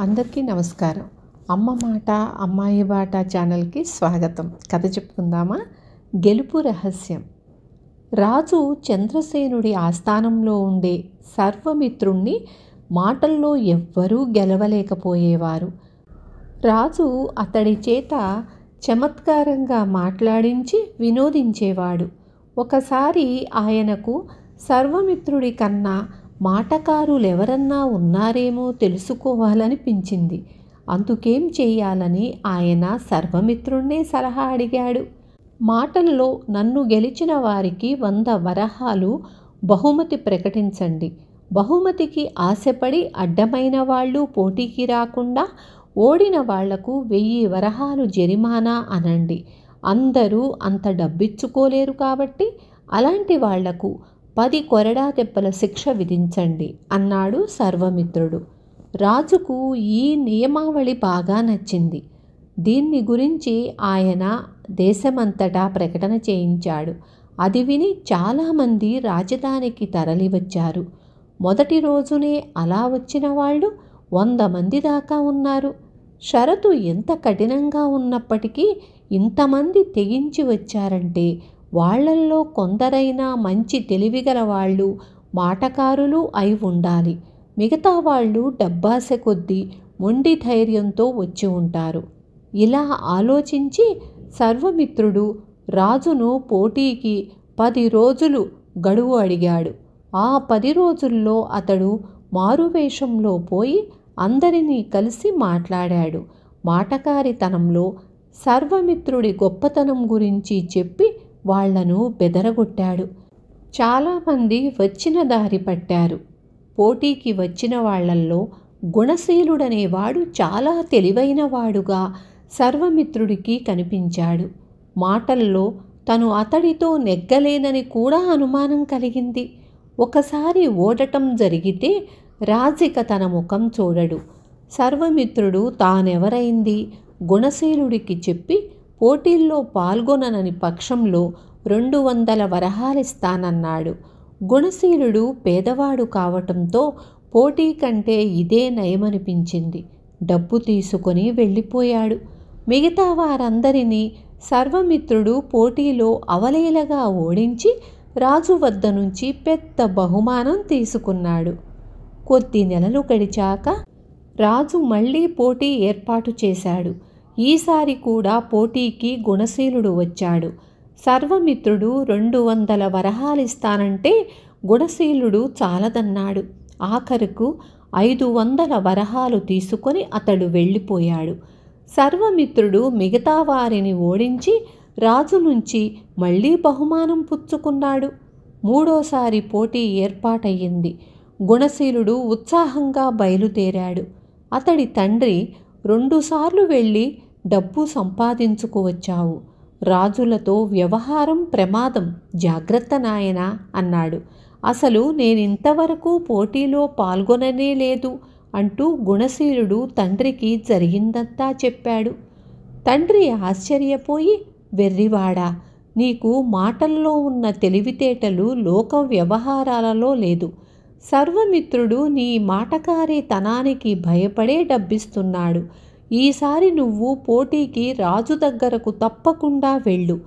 అందరికీ నమస్కారం. అమ్మ మాట అమ్మాయి బాట ఛానల్కి స్వాగతం. కథ చెప్పుకుందామా? గెలుపు రహస్యం. రాజు చంద్రసేనుడి ఆస్థానంలో ఉండే సర్వమిత్రుణ్ణి మాటల్లో ఎవ్వరూ గెలవలేకపోయేవారు. రాజు అతడి చేత చమత్కారంగా మాట్లాడించి వినోదించేవాడు. ఒకసారి ఆయనకు సర్వమిత్రుడి కన్నా మాటకారులెవరన్నా ఉన్నారేమో తెలుసుకోవాలనిపించింది. అందుకేం చేయాలని ఆయన సర్వమిత్రుణ్ణే సలహా అడిగాడు. మాటల్లో నన్ను గెలిచిన వారికి వంద వరహాలు బహుమతి ప్రకటించండి. బహుమతికి ఆశపడి అడ్డమైన వాళ్ళు పోటీకి రాకుండా ఓడిన వాళ్ళకు వెయ్యి వరహాలు జరిమానా అనండి. అందరూ అంత డబ్బిచ్చుకోలేరు కాబట్టి అలాంటి వాళ్ళకు పది కొరడా తెప్పల శిక్ష విధించండి అన్నాడు సర్వమిత్రుడు. రాజుకు ఈ నియమావళి బాగా నచ్చింది. దీన్ని గురించి ఆయన దేశమంతటా ప్రకటన చేయించాడు. అది విని చాలామంది రాజధానికి తరలివచ్చారు. మొదటి రోజునే అలా వచ్చిన వాళ్ళు వంద మంది దాకా ఉన్నారు. షరతు ఎంత కఠినంగా ఉన్నప్పటికీ ఇంతమంది తెగించి వచ్చారంటే వాళ్ళల్లో కొందరైనా మంచి తెలివిగల వాళ్ళు మాటకారులు అయి ఉండాలి. మిగతా వాళ్ళు డబ్బాస కొద్దీ మొండి ధైర్యంతో వచ్చి ఉంటారు. ఇలా ఆలోచించి సర్వమిత్రుడు రాజును పోటీకి పది రోజులు గడువు అడిగాడు. ఆ పది రోజుల్లో అతడు మారువేషంలో పోయి అందరినీ కలిసి మాట్లాడాడు. మాటకారితనంలో సర్వమిత్రుడి గొప్పతనం గురించి చెప్పి వాళ్ళను బెదరగొట్టాడు. చాలామంది వచ్చిన దారి పట్టారు. పోటీకి వచ్చిన వాళ్ళల్లో గుణశీలుడనేవాడు చాలా తెలివైనవాడుగా సర్వమిత్రుడికి కనిపించాడు. మాటల్లో తను అతడితో నెగ్గలేనని కూడా అనుమానం కలిగింది. ఒకసారి ఓడటం జరిగితే రాజిక తన ముఖం చూడడు. సర్వమిత్రుడు తానెవరైంది? గుణశీలుడికి చెప్పి పోటీల్లో పాల్గొననని పక్షంలో రెండు వందల వరహాలిస్తానన్నాడు గుణశీలుడు పేదవాడు కావటంతో పోటీ కంటే ఇదే నయమనిపించింది. డబ్బు తీసుకొని వెళ్ళిపోయాడు. మిగతా వారందరినీ సర్వమిత్రుడు పోటీలో అవలీలగా ఓడించి రాజు వద్ద నుంచి పెద్ద బహుమానం తీసుకున్నాడు. కొద్ది నెలలు గడిచాక రాజు మళ్ళీ పోటీ ఏర్పాటు చేశాడు. ఈసారి కూడా పోటీకి గుణశీలుడు వచ్చాడు. సర్వమిత్రుడు రెండు వందల వరహాలిస్తానంటే గుణశీలుడు చాలదన్నాడు. ఆఖరుకు ఐదు వందల వరహాలు తీసుకొని అతడు వెళ్ళిపోయాడు. సర్వమిత్రుడు మిగతా వారిని ఓడించి రాజు నుంచి మళ్ళీ బహుమానం పుచ్చుకున్నాడు. మూడోసారి పోటీ ఏర్పాటయ్యింది. గుణశీలుడు ఉత్సాహంగా బయలుదేరాడు. అతడి తండ్రి రెండుసార్లు వెళ్ళి డబ్బు సంపాదించుకువచ్చావు. రాజులతో వ్యవహారం ప్రమాదం. జాగ్రత్త నాయన అన్నాడు. అసలు నేనింతవరకు పోటీలో పాల్గొననే లేదు అంటూ గుణశీలుడు తండ్రికి జరిగిందంతా చెప్పాడు. తండ్రి ఆశ్చర్యపోయి వెర్రివాడా నీకు మాటల్లో ఉన్న తెలివితేటలు లోక వ్యవహారాలలో లేదు. సర్వమిత్రుడు నీ మాటకారి తనానికి భయపడే డబ్బిస్తున్నాడు. ఈసారి నువ్వు పోటీకి రాజు దగ్గరకు తప్పకుండా వెళ్ళు.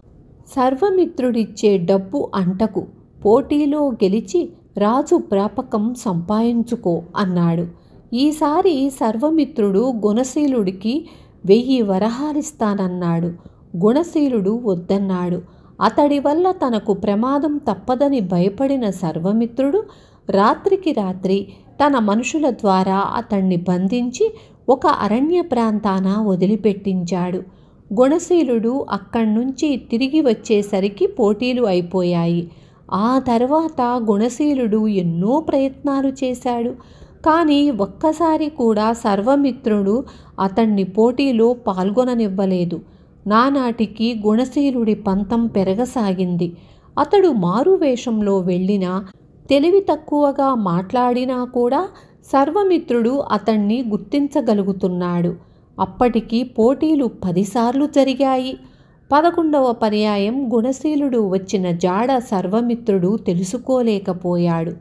సర్వమిత్రుడిచ్చే డబ్బు అంటకు పోటీలో గెలిచి రాజు ప్రాపకం సంపాదించుకో అన్నాడు. ఈసారి సర్వమిత్రుడు గుణశీలుడికి వెయ్యి వరహాలిస్తానన్నాడు. గుణశీలుడు వద్దన్నాడు. అతడి వల్ల తనకు ప్రమాదం తప్పదని భయపడిన సర్వమిత్రుడు రాత్రికి రాత్రి తన మనుషుల ద్వారా అతన్ని బంధించి ఒక అరణ్య ప్రాంతాన వదిలిపెట్టించాడు. గుణశీలుడు అక్కడి నుంచి తిరిగి వచ్చేసరికి పోటీలు అయిపోయాయి. ఆ తర్వాత గుణశీలుడు ఎన్నో ప్రయత్నాలు చేశాడు. కానీ ఒక్కసారి కూడా సర్వమిత్రుడు అతన్ని పోటీలో పాల్గొననివ్వలేదు. నానాటికి గుణశీలుడి పంతం పెరగసాగింది. అతడు మారువేషంలో వెళ్ళినా తెలివి తక్కువగా మాట్లాడినా కూడా సర్వమిత్రుడు అతన్ని గుర్తించగలుగుతున్నాడు. అప్పటికి పోటీలు పదిసార్లు జరిగాయి. పదకొండవ పర్యాయం గుణశీలుడు వచ్చిన జాడ సర్వమిత్రుడు తెలుసుకోలేకపోయాడు.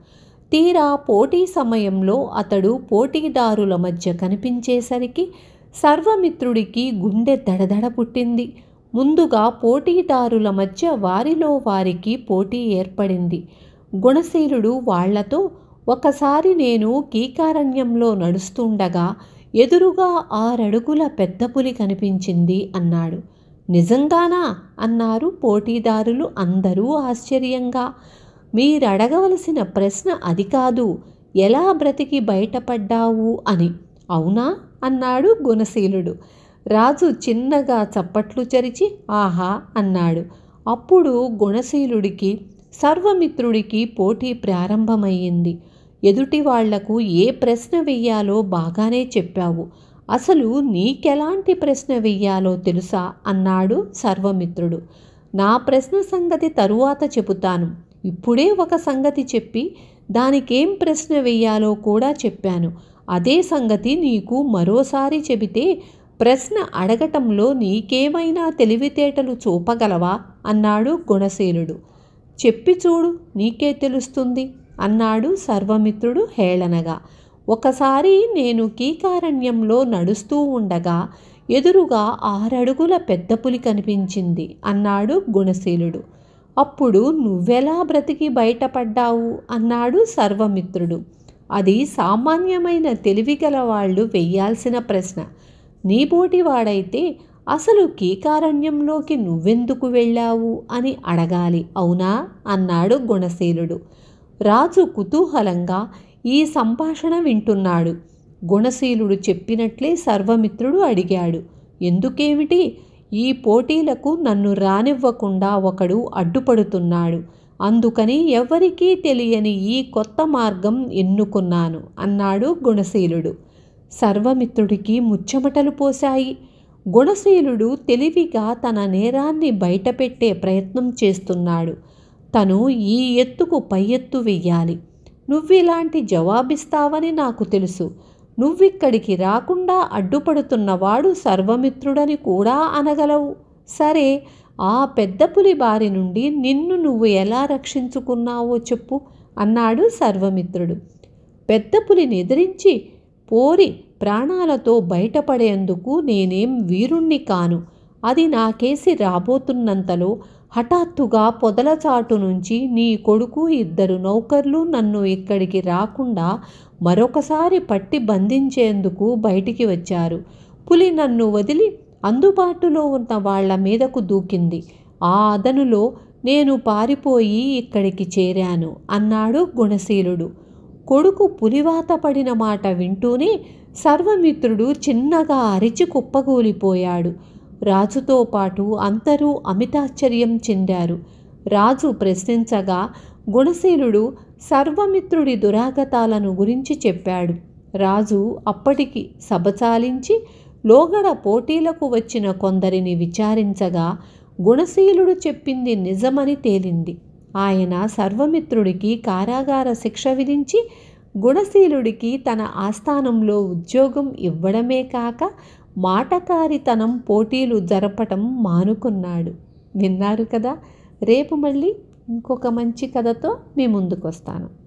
తీరా పోటీ సమయంలో అతడు పోటీదారుల మధ్య కనిపించేసరికి సర్వమిత్రుడికి గుండె దడదడ పుట్టింది. ముందుగా పోటీదారుల మధ్య వారిలో వారికి పోటీ ఏర్పడింది. గుణశీలుడు వాళ్ళతో ఒకసారి నేను కీకారణ్యంలో నడుస్తుండగా ఎదురుగా ఆరడుగుల పెద్ద పులి కనిపించింది అన్నాడు. నిజంగానా? అన్నారు పోటీదారులు అందరూ ఆశ్చర్యంగా. మీరడగవలసిన ప్రశ్న అది కాదు. ఎలా బ్రతికి బయటపడ్డావు అని. అవునా? అన్నాడు గుణశీలుడు. రాజు చిన్నగా చప్పట్లు చరిచి ఆహా అన్నాడు. అప్పుడు గుణశీలుడికి సర్వమిత్రుడికి పోటీ ప్రారంభమయ్యింది. ఎదుటి వాళ్ళకు ఏ ప్రశ్న వెయ్యాలో బాగానే చెప్పావు. అసలు నీకెలాంటి ప్రశ్న వెయ్యాలో తెలుసా? అన్నాడు సర్వమిత్రుడు. నా ప్రశ్న సంగతి తరువాత చెబుతాను. ఇప్పుడే ఒక సంగతి చెప్పి దానికేం ప్రశ్న వెయ్యాలో కూడా చెప్పాను. అదే సంగతి నీకు మరోసారి చెబితే ప్రశ్న అడగటంలో నీకేమైనా తెలివితేటలు చూపగలవా? అన్నాడు గుణశీలుడు. చెప్పి చూడు నీకే తెలుస్తుంది. అన్నాడు సర్వమిత్రుడు హేళనగా. ఒకసారి నేను కీకారణ్యంలో నడుస్తూ ఉండగా ఎదురుగా ఆరడుగుల పెద్ద పులి కనిపించింది అన్నాడు గుణశీలుడు. అప్పుడు నువ్వెలా బ్రతికి బయటపడ్డావు? అన్నాడు సర్వమిత్రుడు. అది సామాన్యమైన తెలివిగల వాళ్ళు వెయ్యాల్సిన ప్రశ్న. నీబోటివాడైతే అసలు కీకారణ్యంలోకి నువ్వెందుకు వెళ్ళావు? అని అడగాలి అవునా? అన్నాడు గుణశీలుడు. రాజు కుతూహలంగా ఈ సంభాషణ వింటున్నాడు. గుణశీలుడు చెప్పినట్లే సర్వమిత్రుడు అడిగాడు. ఎందుకేమిటి? ఈ పోటీలకు నన్ను రానివ్వకుండా ఒకడు అడ్డుపడుతున్నాడు. అందుకని ఎవరికీ తెలియని ఈ కొత్త మార్గం ఎన్నుకున్నాను అన్నాడు గుణశీలుడు. సర్వమిత్రుడికి ముచ్చమటలు పోశాయి. గుణశీలుడు తెలివిగా తన నేరాన్ని బయటపెట్టే ప్రయత్నం చేస్తున్నాడు. తను ఈ ఎత్తుకు పై ఎత్తు వెయ్యాలి. నువ్విలాంటి జవాబిస్తావని నాకు తెలుసు. నువ్విక్కడికి రాకుండా అడ్డుపడుతున్నవాడు సర్వమిత్రుడని కూడా అనగలవు. సరే ఆ పెద్ద పులి బారి నుండి నిన్ను నువ్వు ఎలా రక్షించుకున్నావో చెప్పు అన్నాడు సర్వమిత్రుడు. పెద్ద పులిని ఎదిరించి పోరి ప్రాణాలతో బయటపడేందుకు నేనేం వీరుణ్ణి కాను. అది నాకేసి రాబోతున్నంతలో హఠాత్తుగా పొదలచాటు నుంచి నీ కొడుకు ఇద్దరు నౌకర్లు నన్ను ఇక్కడికి రాకుండా మరొకసారి పట్టి బంధించేందుకు బయటికి వచ్చారు. పులి నన్ను వదిలి అందుబాటులో ఉన్న వాళ్ళ మీదకు దూకింది. ఆ అదనులో నేను పారిపోయి ఇక్కడికి చేరాను అన్నాడు గుణశీలుడు. కొడుకు పులివాత పడిన మాట వింటూనే సర్వమిత్రుడు చిన్నగా అరిచి కుప్పగూలిపోయాడు. రాజుతో పాటు అందరూ అమితాశ్చర్యం చెందారు. రాజు ప్రశ్నించగా గుణశీలుడు సర్వమిత్రుడి దురాగతాలను గురించి చెప్పాడు. రాజు అప్పటికి సభచాలించి లోగడ పోటీలకు వచ్చిన కొందరిని విచారించగా గుణశీలుడు చెప్పింది నిజమని తేలింది. ఆయన సర్వమిత్రుడికి కారాగార శిక్ష విధించి గుణశీలుడికి తన ఆస్థానంలో ఉద్యోగం ఇవ్వడమే కాక మాటకారితనం పోటీలు జరపటం మానుకున్నాడు. విన్నారు కదా? రేపు మళ్ళీ ఇంకొక మంచి కథతో మీ ముందుకు వస్తాను